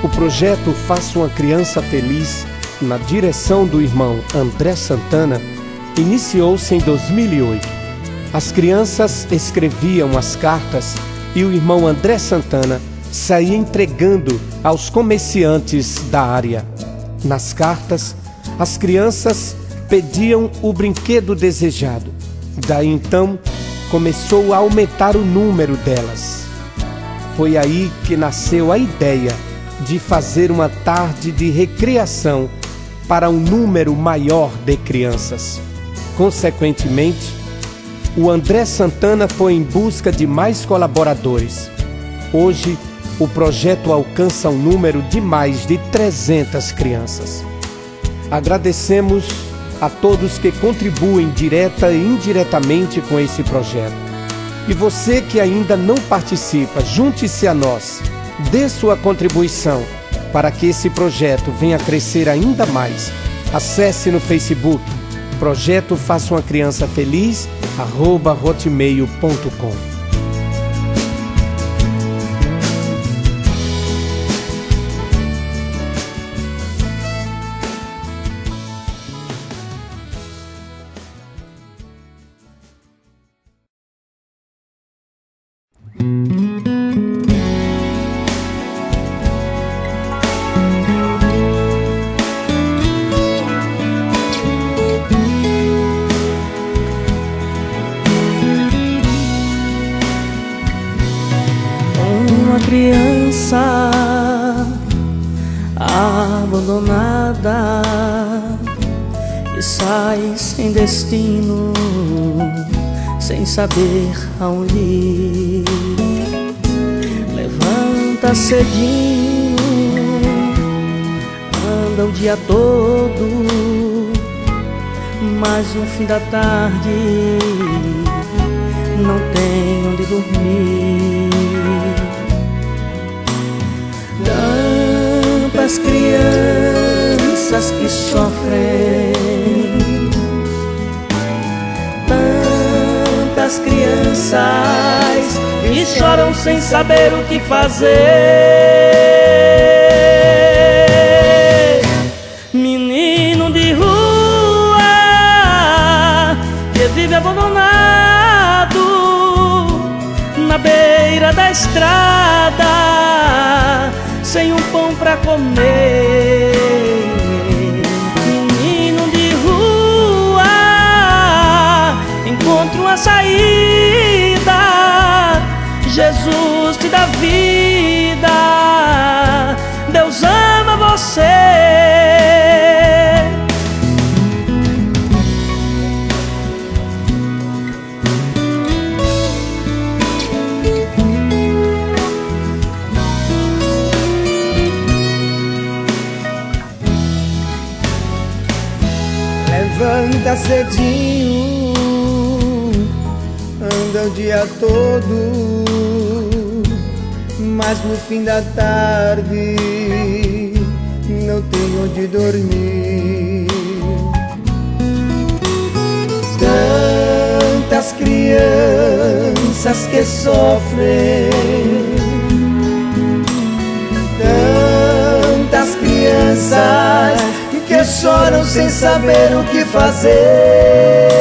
O projeto Faça uma Criança Feliz, na direção do irmão André Santana, iniciou-se em 2008. As crianças escreviam as cartas e o irmão André Santana saía entregando aos comerciantes da área. Nas cartas, as crianças pediam o brinquedo desejado. Daí então começou a aumentar o número delas. Foi aí que nasceu a ideia de fazer uma tarde de recreação para um número maior de crianças. Consequentemente, o André Santana foi em busca de mais colaboradores. Hoje, o projeto alcança um número de mais de 300 crianças. Agradecemos a todos que contribuem direta e indiretamente com esse projeto. E você que ainda não participa, junte-se a nós, dê sua contribuição para que esse projeto venha crescer ainda mais. Acesse no Facebook Projeto Faça uma Criança Feliz, arroba hotmail.com. saber aonde. Levanta cedinho, anda o dia todo, mas no fim da tarde não tem onde dormir. tantas crianças que sofrem, tantas crianças que choram sem saber o que fazer. Menino de rua que vive abandonado na beira da estrada sem um pão pra comer. Saída. Jesus te dá vida, Deus ama você. levanta cedinho, dia todo, mas no fim da tarde não tem onde dormir. Tantas crianças que sofrem, tantas crianças que choram sem saber o que fazer.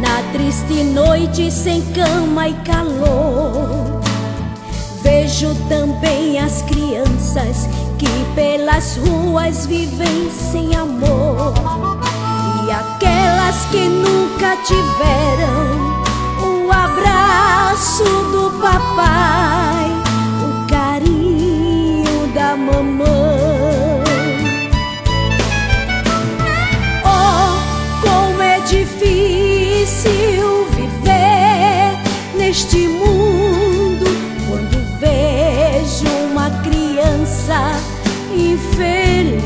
Na triste noite sem cama e calor. Vejo também as crianças que pelas ruas vivem sem amor. E aquelas que nunca tiveram o abraço do papai, o carinho da mamãe. Criança infeliz.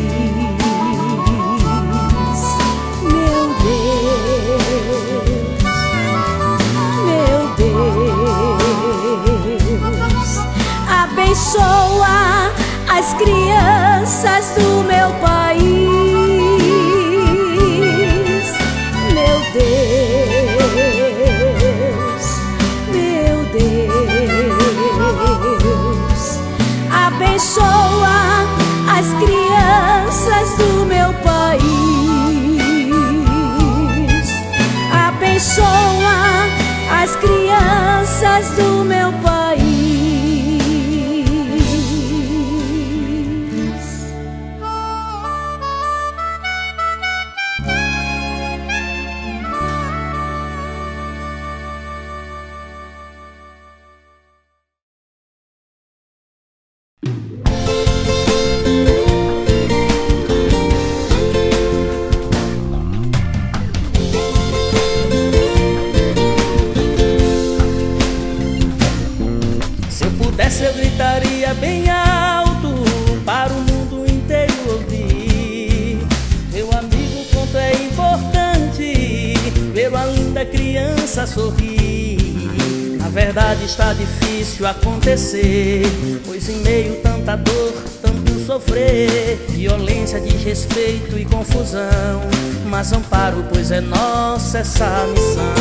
Meu Deus, meu Deus, abençoa as crianças do meu país. Pois em meio tanta dor, tanto sofrer, violência, desrespeito e confusão. Mas amparo, pois é nossa essa missão.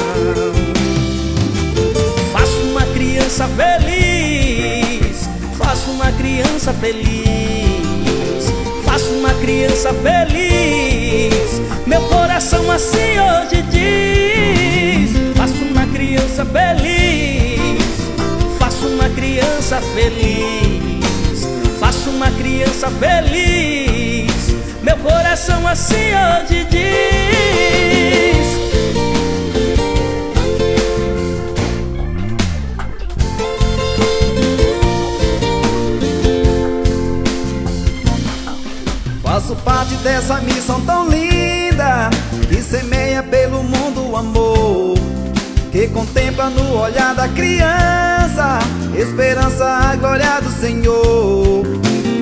Faço uma criança feliz, faço uma criança feliz, faço uma criança feliz. Meu coração assim hoje diz: faço uma criança feliz criança feliz. Faço uma criança feliz. Meu coração assim hoje diz. Faço parte dessa missão tão linda Que semeia pelo mundo o amor Que contempla no olhar da criança Esperança, a glória do Senhor.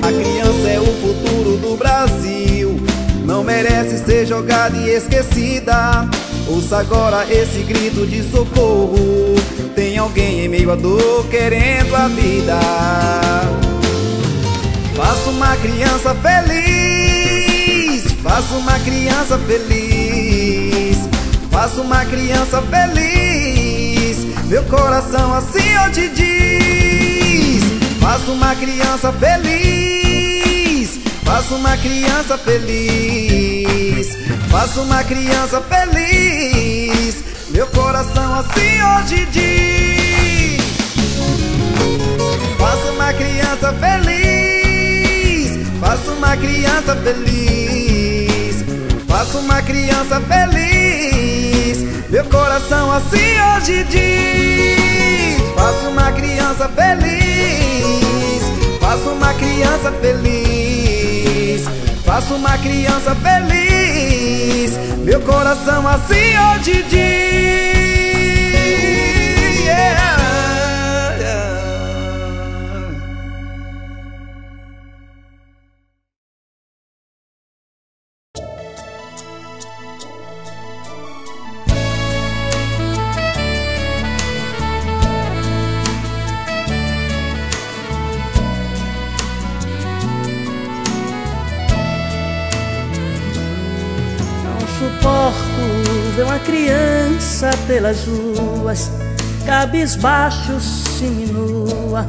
A criança é o futuro do Brasil Não merece ser jogada e esquecida. Ouça agora esse grito de socorro. Tem alguém em meio à dor querendo a vida. Faça uma criança feliz Faça uma criança feliz Faça uma criança feliz Meu coração assim hoje diz Faço uma criança feliz Faço uma criança feliz Faço uma criança feliz. Meu coração assim hoje diz Faço uma criança feliz Faço uma criança feliz Faço uma criança feliz Meu coração assim hoje diz Faço uma criança feliz Faço uma criança feliz Faço uma criança feliz. Meu coração assim hoje diz pelas ruas, cabisbaixo seminua,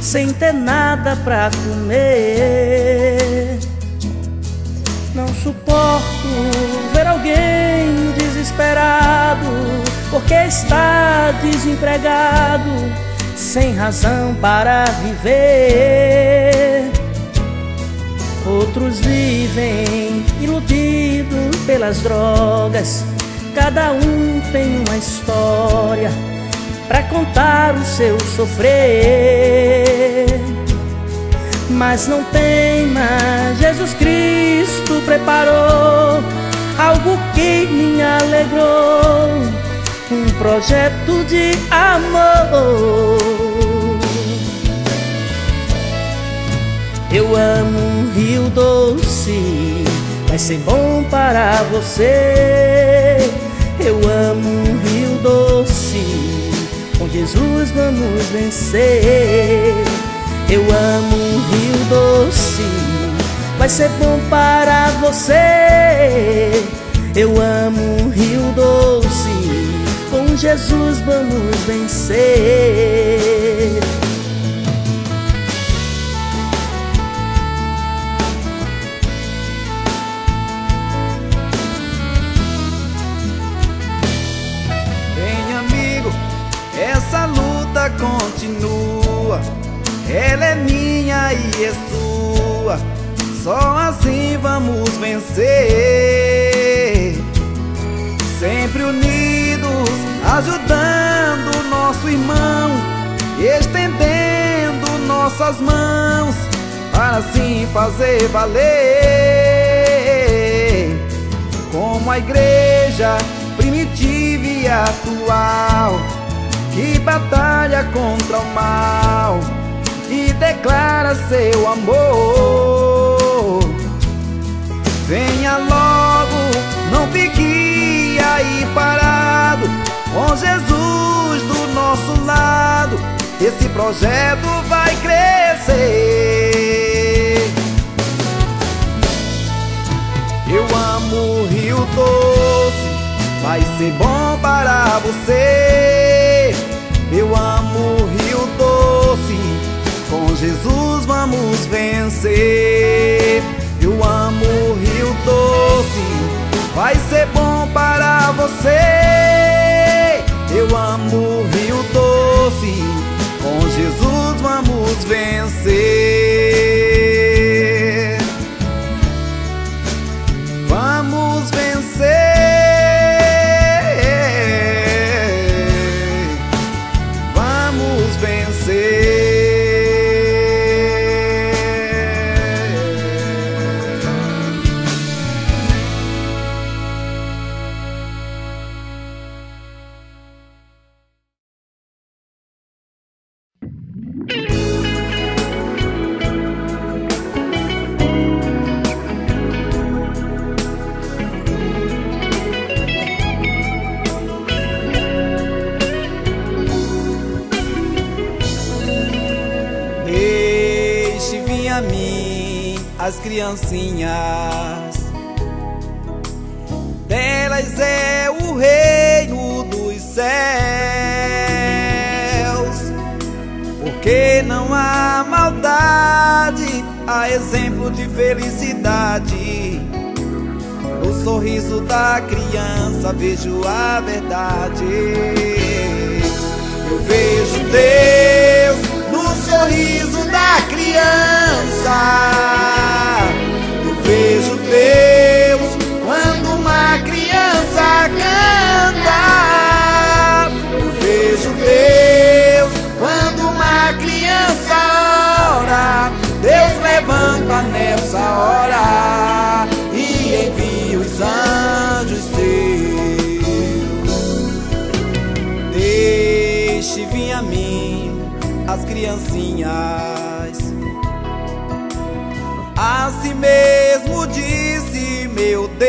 sem ter nada pra comer. Não suporto ver alguém desesperado, porque está desempregado, sem razão para viver. Outros vivem iludidos pelas drogas Cada um tem uma história para contar o seu sofrer. Mas não tema, Jesus Cristo preparou algo que me alegrou, um projeto de amor. Eu amo um rio doce, vai ser bom para você. Eu amo um rio doce, com Jesus vamos vencer. Eu amo um rio doce, vai ser bom para você. Eu amo um rio doce, com Jesus vamos vencer. Continua. Ela é minha e é sua. Só assim vamos vencer. Sempre unidos, ajudando nosso irmão, estendendo nossas mãos para assim fazer valer. Como a igreja primitiva e atual que batalha contra o mal e declara seu amor. Venha logo, não fique aí parado, com Jesus do nosso lado, esse projeto vai crescer. Eu amo o Rio Doce, vai ser bom para você. Eu amo o Rio Doce, com Jesus vamos vencer. Eu amo o Rio Doce, vai ser bom para você. Eu amo o Rio Doce, com Jesus vamos vencer. as criancinhas. Delas é o reino dos céus, porque não há maldade, há exemplo de felicidade. No sorriso da criança vejo a verdade. Eu vejo Deus no sorriso da criança. Eu vejo Deus quando uma criança canta. Eu vejo Deus quando uma criança ora. Deus levanta nessa hora e envia os anjos seus. Deixe vir a mim as criancinhas. Assim mesmo disse meu Deus.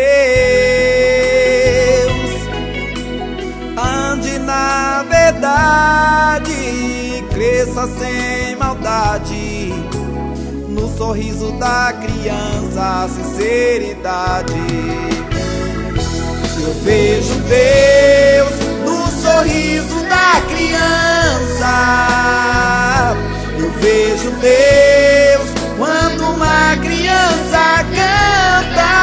Ande na verdade, cresça sem maldade. No sorriso da criança, a sinceridade. Eu vejo Deus no sorriso da criança. Eu vejo Deus criança canta.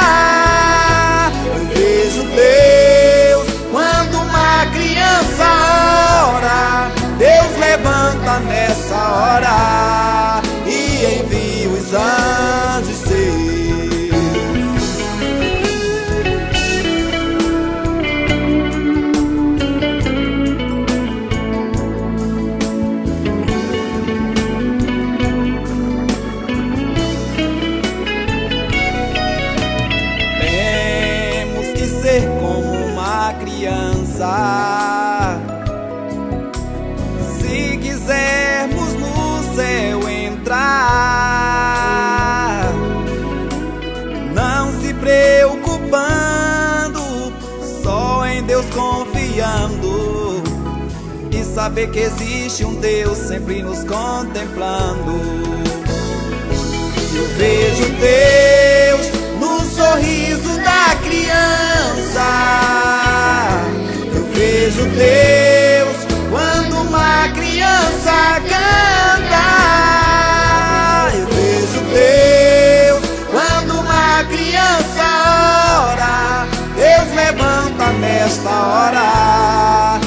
Eu vejo Deus quando uma criança ora. Deus levanta nessa hora e envia os anjos criança. Se quisermos no céu entrar, não se preocupando, só em Deus confiando e saber que existe um Deus sempre nos contemplando. Eu vejo Deus no sorriso da Eu vejo Deus quando uma criança canta. Eu vejo Deus quando uma criança ora. Deus levanta nesta hora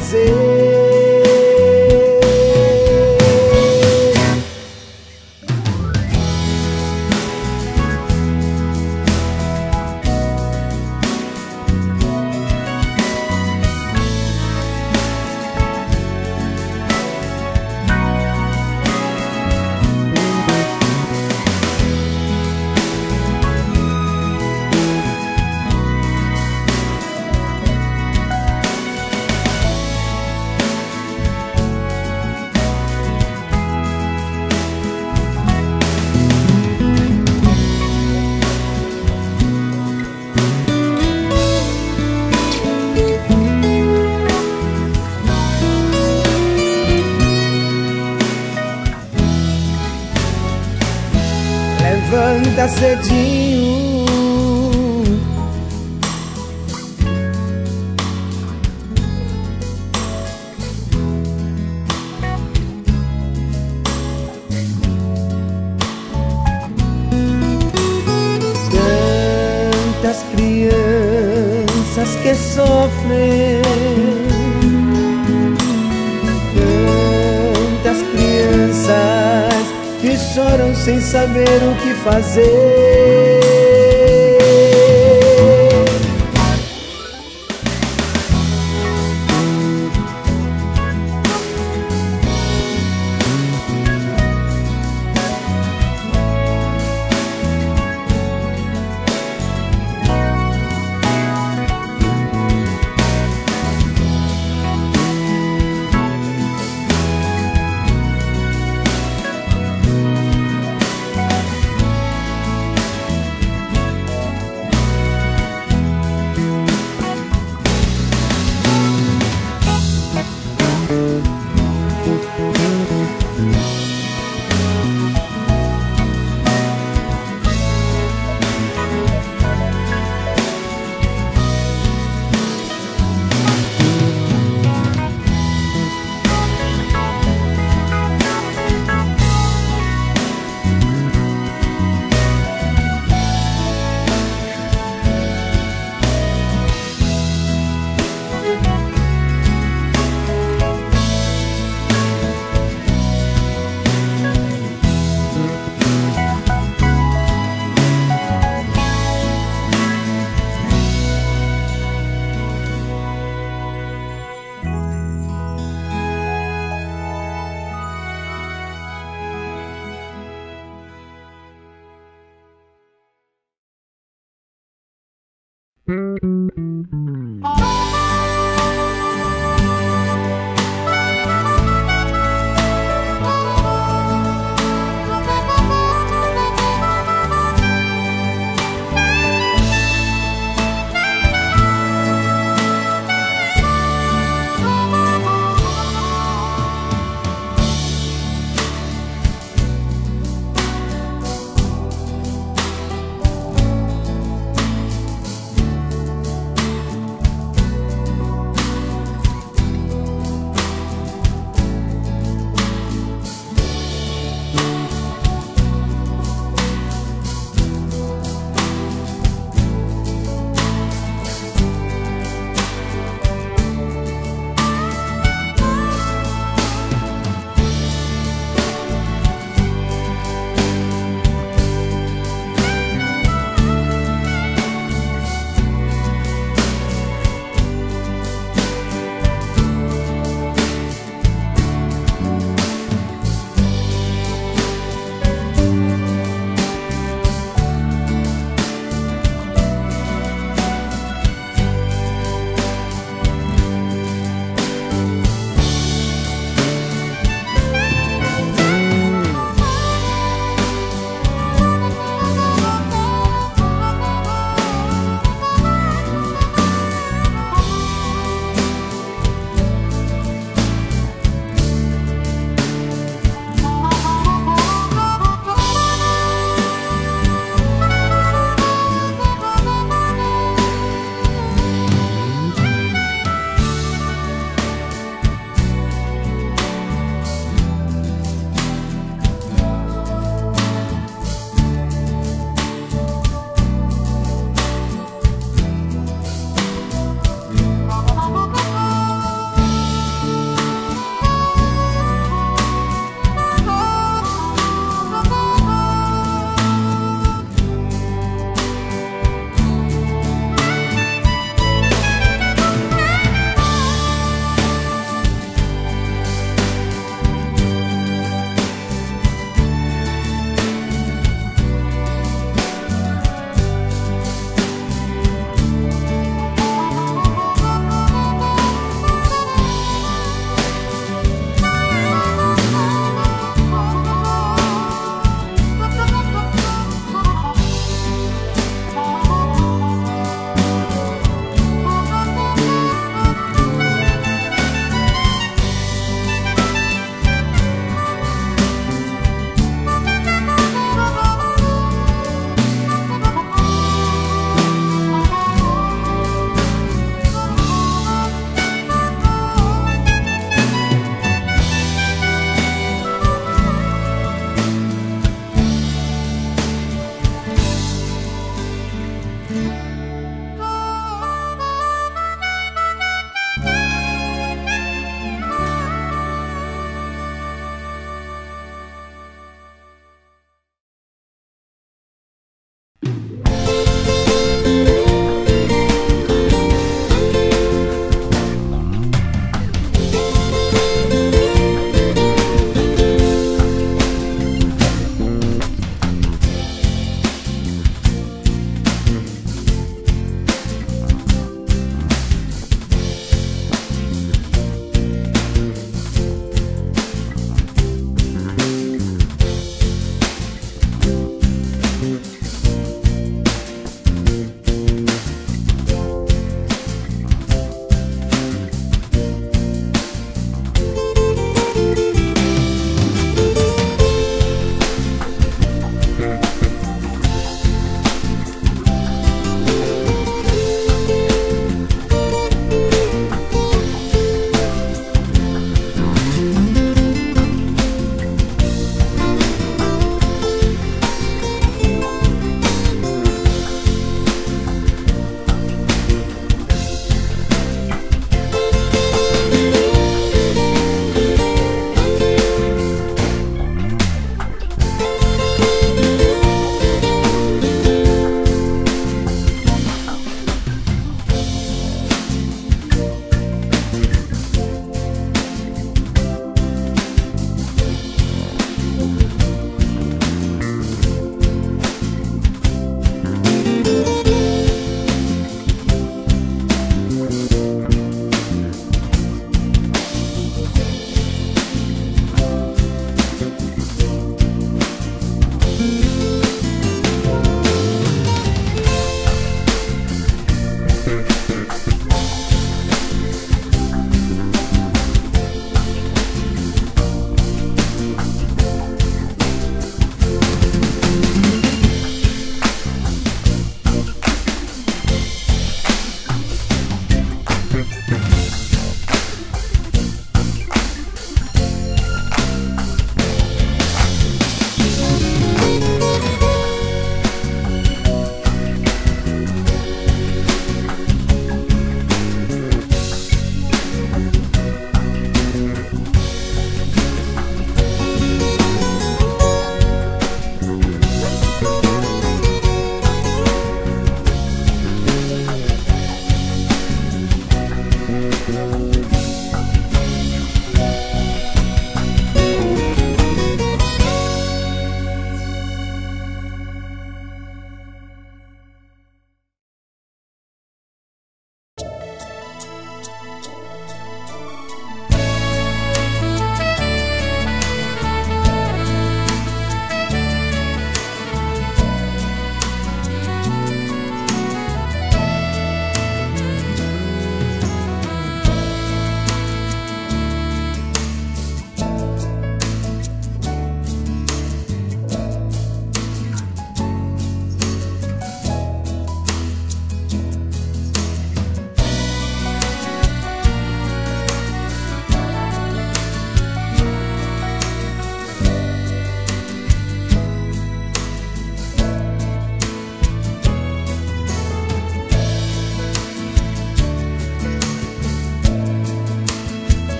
fazer. Cedinho. Choram sem saber o que fazer.